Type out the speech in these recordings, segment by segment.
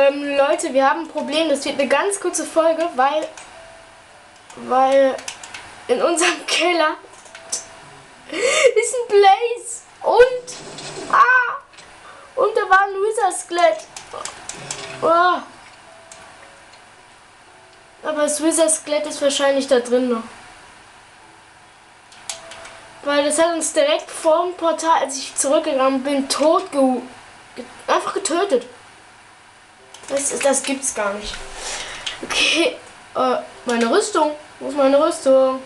Ähm, Leute, wir haben ein Problem. Das wird eine ganz kurze Folge, weil, weil in unserem Keller ist ein Blaze und ah und da war ein Wizard Skelett. Oh. Aber das Wizard Skelett ist wahrscheinlich da drin noch. Weil das hat uns direkt vor dem Portal, als ich zurückgegangen bin, tot ge einfach getötet. Das, das gibt's gar nicht. Okay, äh, meine Rüstung. Wo ist meine Rüstung?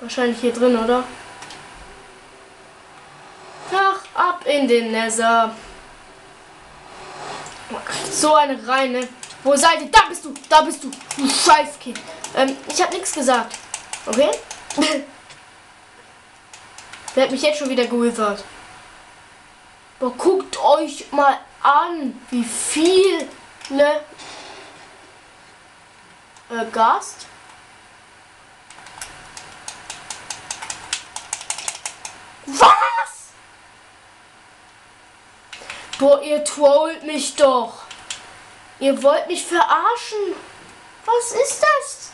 Wahrscheinlich hier drin, oder? Ach, ab in den Nether. So eine reine. Wo seid ihr? Da bist du, da bist du, du Scheißkind. Ähm, ich habe nichts gesagt. Okay? Wer hat mich jetzt schon wieder gewithert? Aber guckt euch mal an, wie viele äh, Gast. Was? Boah, ihr trollt mich doch. Ihr wollt mich verarschen. Was ist das?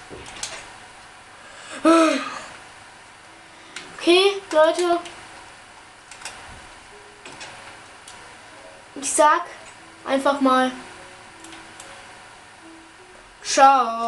Okay, Leute. Ich sag einfach mal. 手